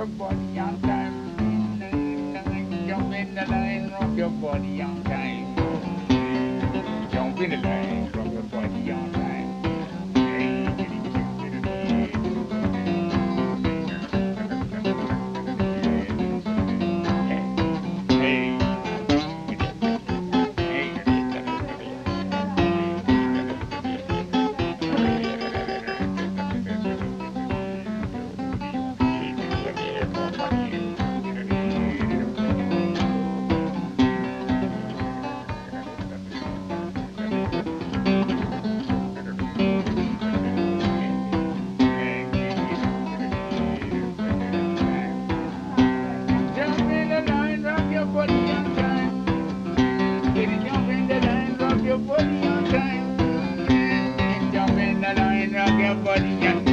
your body on time. Jump in the line, rock your body on nobody